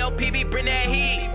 P.O.P. bring that heat.